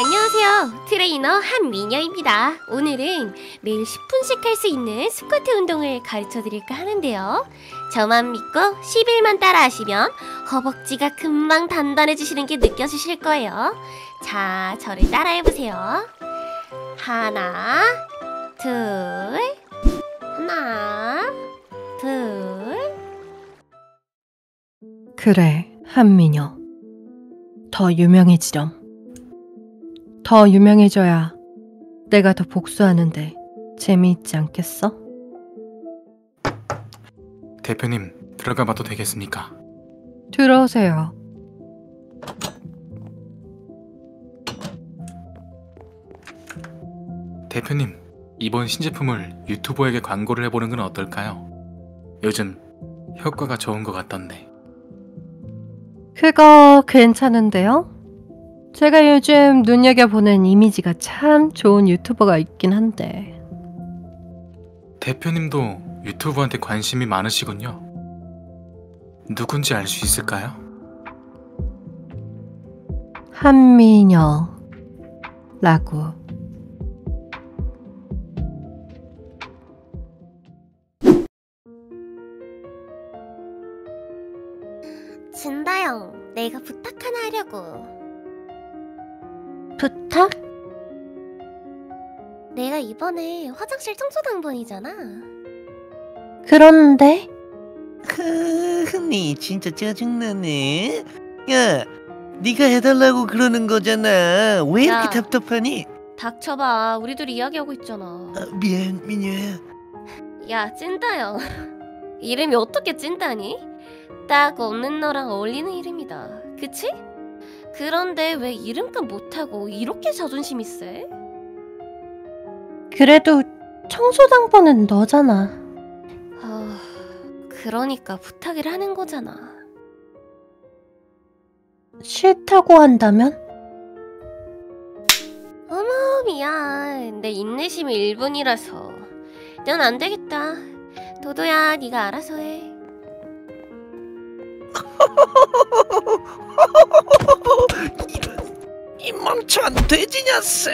안녕하세요. 트레이너 한미녀입니다. 오늘은 매일 10분씩 할 수 있는 스쿼트 운동을 가르쳐 드릴까 하는데요. 저만 믿고 10일만 따라 하시면 허벅지가 금방 단단해지시는 게 느껴지실 거예요. 자, 저를 따라 해 보세요. 하나, 둘, 하나, 둘. 그래, 한미녀. 더 유명해지렴. 더 유명해져야 내가 더 복수하는데 재미있지 않겠어? 대표님 들어가 봐도 되겠습니까? 들어오세요. 대표님 이번 신제품을 유튜버에게 광고를 해보는 건 어떨까요? 요즘 효과가 좋은 것 같던데 그거 괜찮은데요? 제가 요즘 눈여겨보는 이미지가 참 좋은 유튜버가 있긴 한데 대표님도 유튜브한테 관심이 많으시군요. 누군지 알 수 있을까요? 한미녀라고 화장실 청소 당번이잖아. 그런데 니 진짜 짜증나네. 야, 네가 해달라고 그러는 거잖아. 왜 이렇게 야. 답답하니? 닥쳐봐. 우리 둘이 이야기하고 있잖아. 아, 미안, 민효야. 야, 찐따요. 이름이 어떻게 찐따니? 딱 없는 너랑 어울리는 이름이다. 그치? 그런데 왜 이름값 못하고 이렇게 자존심이 세? 그래도 청소당번은 너잖아. 아, 그러니까 부탁을 하는 거잖아. 싫다고 한다면? 어머, 미안. 내 인내심이 1분이라서. 넌 안 되겠다. 도도야, 네가 알아서 해. 이런 이 멍청한 돼지 녀석!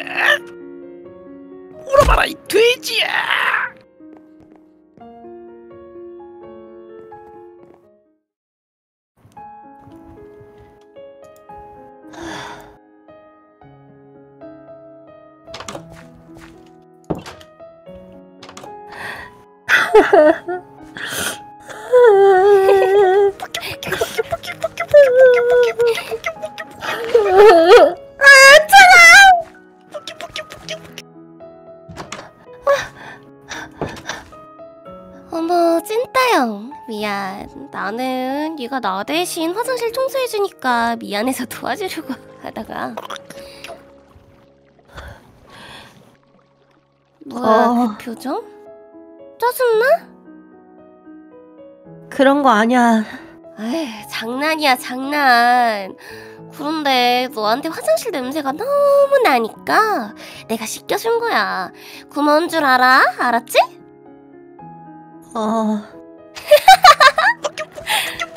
울어봐라 이 돼지야! 네가 나 대신 화장실 청소해주니까 미안해서 도와주려고 하다가. 뭐야, 어. 그 표정? 짜증나? 그런 거 아니야. 에이, 장난이야, 장난. 그런데 너한테 화장실 냄새가 너무 나니까 내가 씻겨준 거야. 고마운 줄 알아? 알았지? 어,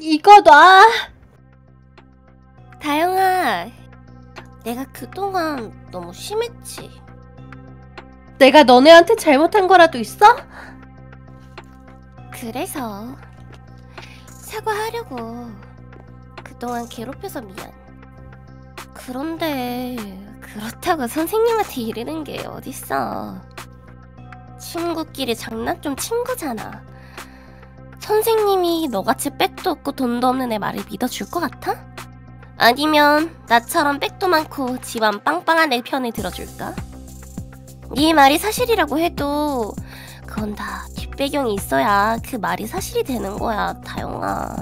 이거 놔. 다영아, 내가 그동안 너무 심했지. 내가 너네한테 잘못한 거라도 있어? 그래서 사과하려고 그동안 괴롭혀서 미안. 그런데 그렇다고 선생님한테 이르는 게 어딨어. 친구끼리 장난 좀 친 거잖아. 선생님이 너같이 백도 없고 돈도 없는 애 말을 믿어줄 것 같아? 아니면 나처럼 백도 많고 집안 빵빵한 애 편을 들어줄까? 네 말이 사실이라고 해도 그건 다 뒷배경이 있어야 그 말이 사실이 되는 거야, 다영아.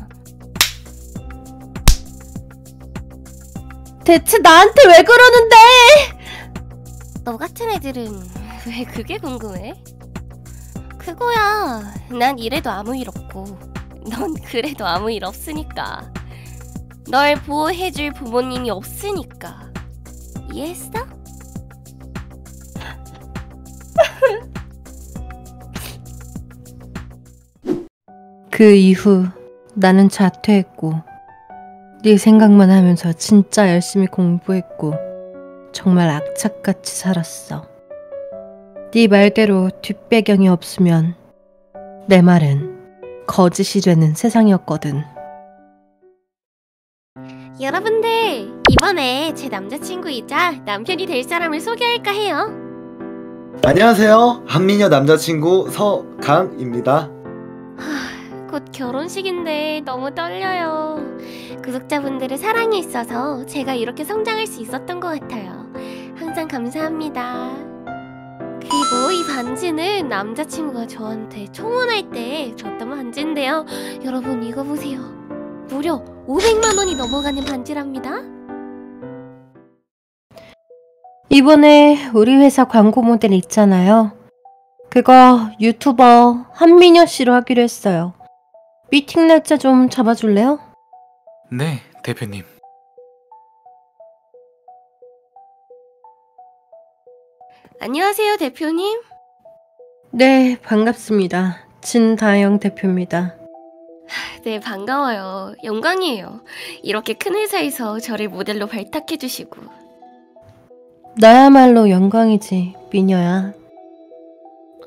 대체 나한테 왜 그러는데? 너 같은 애들은 왜 그게 궁금해? 그거야. 난 이래도 아무 일 없고, 넌 그래도 아무 일 없으니까. 널 보호해줄 부모님이 없으니까. 이해했어? 그 이후 나는 자퇴했고 네 생각만 하면서 진짜 열심히 공부했고 정말 악착같이 살았어. 네 말대로 뒷배경이 없으면 내 말은 거짓이 되는 세상이었거든. 여러분들 이번에 제 남자친구이자 남편이 될 사람을 소개할까 해요. 안녕하세요. 한미녀 남자친구 서강입니다. 곧 결혼식인데 너무 떨려요. 구독자분들의 사랑이 있어서 제가 이렇게 성장할 수 있었던 것 같아요. 항상 감사합니다. 그리고 이 반지는 남자친구가 저한테 청혼할 때 줬던 반지인데요. 여러분 이거 보세요. 무려 500만 원이 넘어가는 반지랍니다. 이번에 우리 회사 광고 모델 있잖아요. 그거 유튜버 한미녀 씨로 하기로 했어요. 미팅 날짜 좀 잡아줄래요? 네, 대표님. 안녕하세요 대표님. 네, 반갑습니다. 진다영 대표입니다. 네 반가워요. 영광이에요. 이렇게 큰 회사에서 저를 모델로 발탁해주시고. 나야말로 영광이지, 미녀야.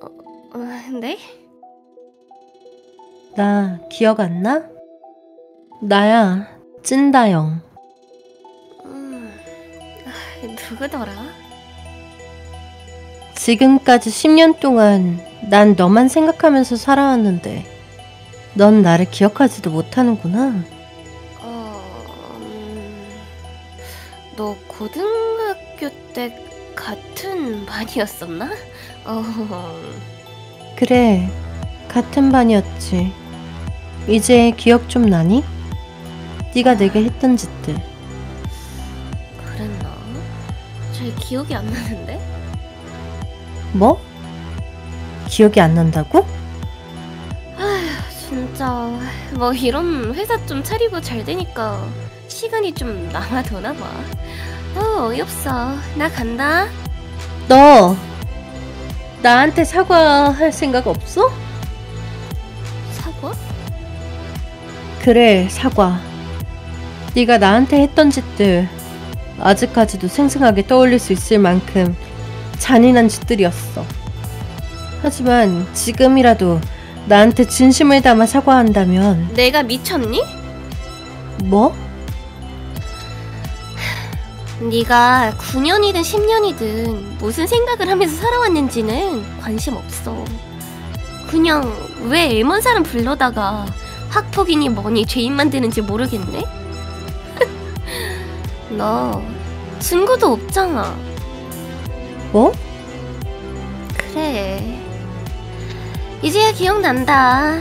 어, 네? 나 기억 안 나? 나야, 찐다영. 음, 아, 누구더라? 지금까지 10년 동안 난 너만 생각하면서 살아왔는데, 넌 나를 기억하지도 못하는구나. 어, 음, 너 고등학교 때 같은 반이었었나? 어, 그래, 같은 반이었지. 이제 기억 좀 나니? 네가 내게 했던 짓들. 그랬나? 잘 기억이 안 나는데? 뭐? 기억이 안 난다고? 진짜 뭐 이런 회사 좀 차리고 잘 되니까 시간이 좀 남아도나 봐. 어, 어이없어. 나 간다. 너 나한테 사과할 생각 없어? 사과? 그래, 사과. 네가 나한테 했던 짓들 아직까지도 생생하게 떠올릴 수 있을 만큼 잔인한 짓들이었어. 하지만 지금이라도 나한테 진심을 담아 사과한다면 내가 미쳤니? 뭐? 네가 9년이든 10년이든 무슨 생각을 하면서 살아왔는지는 관심 없어. 그냥 왜 애먼 사람 불러다가 학폭이니 뭐니 죄인 만드는지 모르겠네? 너 증거도 없잖아. 뭐? 그래. 이제야 기억난다.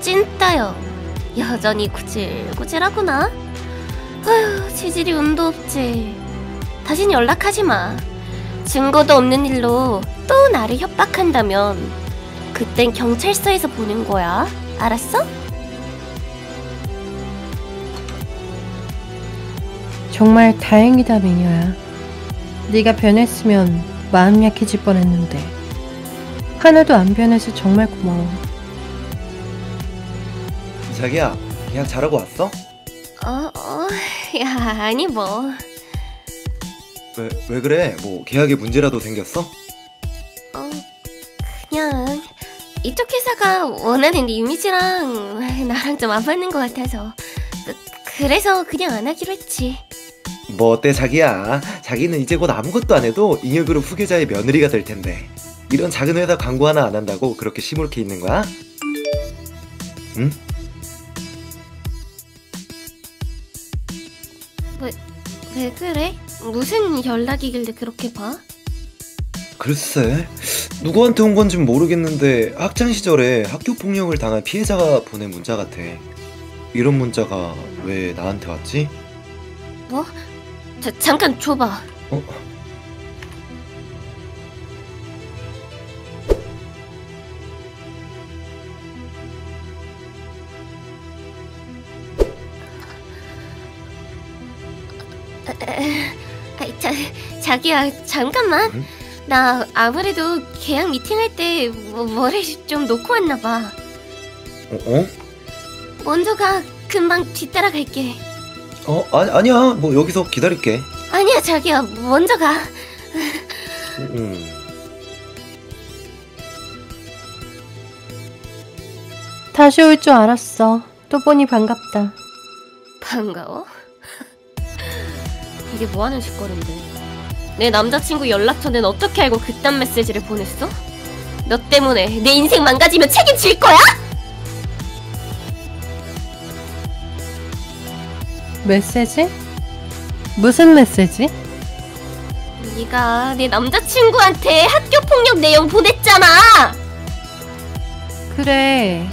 찐따요. 여전히 구질구질하구나. 아휴, 지질이 운도 없지. 다신 연락하지 마. 증거도 없는 일로 또 나를 협박한다면 그땐 경찰서에서 보는 거야. 알았어? 정말 다행이다, 미녀야. 네가 변했으면 마음 약해질 뻔했는데 하나도 안 변해서 정말 고마워. 자기야, 계약 잘하고 왔어? 어, 어, 야, 아니 뭐. 왜, 왜 그래? 뭐 계약에 문제라도 생겼어? 어, 그냥 이쪽 회사가 원하는 이미지랑 나랑 좀 안 맞는 것 같아서 그, 그래서 그냥 안 하기로 했지. 뭐 어때 자기야? 자기는 이제 곧 아무것도 안 해도 잉여그룹 후계자의 며느리가 될 텐데 이런 작은 회사 광고 하나 안 한다고 그렇게 시무룩해 있는 거야? 응? 왜 그래? 무슨 연락이길래 그렇게 봐? 글쎄 누구한테 온 건진 모르겠는데 학창 시절에 학교 폭력을 당한 피해자가 보낸 문자 같아 이런 문자가 왜 나한테 왔지? 자, 잠깐 줘봐. 어? 아, 자, 자기야 잠깐만. 응? 나 아무래도 계약 미팅할 때 뭐, 뭐를 좀 놓고 왔나 봐. 어? 어? 먼저 가. 금방 뒤따라 갈게. 어 아니 아니야 뭐 여기서 기다릴게. 아니야, 자기야. 먼저 가. 음. 다시 올 줄 알았어. 또 보니 반갑다. 반가워? 이게 뭐하는 짓거리인데 내 남자친구 연락처는 어떻게 알고 그딴 메시지를 보냈어? 너 때문에 내 인생 망가지면 책임질 거야? 메시지? 무슨 메시지? 네가 내 남자친구한테 학교 폭력 내용 보냈잖아 그래.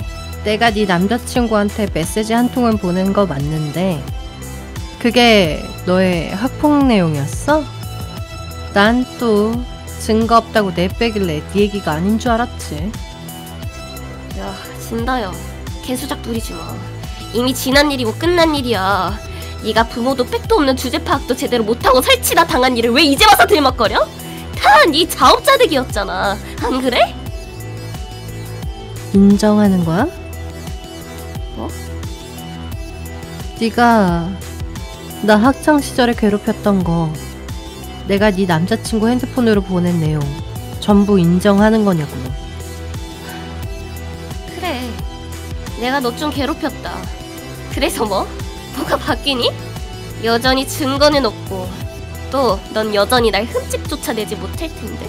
내가 네 남자친구한테 메시지 한 통을 보낸 거 맞는데 그게 너의 학폭 내용이었어? 난 또 증거 없다고 내빼길래 네 얘기가 아닌 줄 알았지. 야 진다야 개수작 부리지 마 이미 지난 일이고 끝난 일이야 네가 부모도 백도 없는 주제 파악도 제대로 못하고 설치다 당한 일을 왜 이제 와서 들먹거려? 다 네 자업자득이었잖아 안 그래? 인정하는 거야? 뭐? 네가 나 학창 시절에 괴롭혔던 거 내가 네 남자친구 핸드폰으로 보낸 내용 전부 인정하는 거냐고. 그래. 내가 너 좀 괴롭혔다. 그래서 뭐? 뭐가 바뀌니? 여전히 증거는 없고 또 넌 여전히 날 흠집조차 내지 못할 텐데.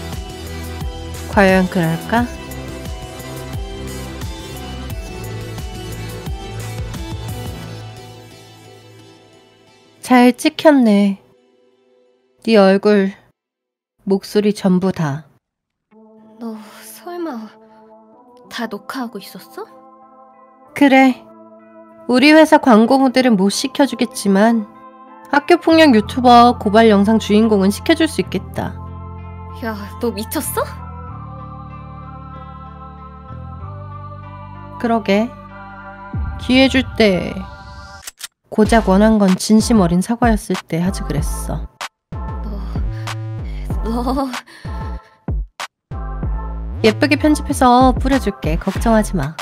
과연 그럴까? 잘 찍혔네. 네 얼굴, 목소리 전부 다. 너 설마 다 녹화하고 있었어? 그래. 우리 회사 광고 모델은 못 시켜주겠지만 학교 폭력 유튜버 고발 영상 주인공은 시켜줄 수 있겠다. 야, 너 미쳤어? 그러게. 기회 줄 때 고작 원한 건 진심 어린 사과였을 때 하지 그랬어. 너, 너 예쁘게 편집해서 뿌려줄게. 걱정하지 마.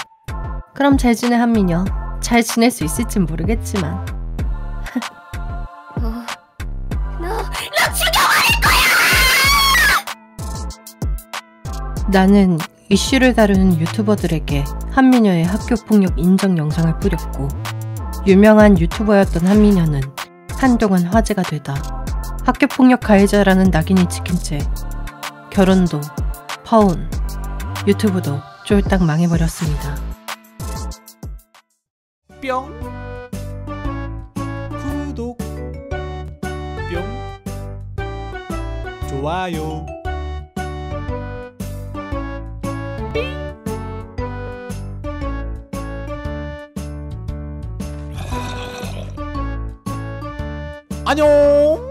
그럼 잘 지내 한민여. 잘 지낼 수 있을진 모르겠지만. 너, 너, 너 죽여! 나는 이슈를 다루는 유튜버들에게 한미녀의 학교폭력 인정 영상을 뿌렸고 유명한 유튜버였던 한미녀는 한동안 화제가 되다 학교폭력 가해자라는 낙인이 찍힌 채 결혼도 파혼 유튜브도 쫄딱 망해버렸습니다. 뿅. 구독. 뿅. 좋아요. 안녕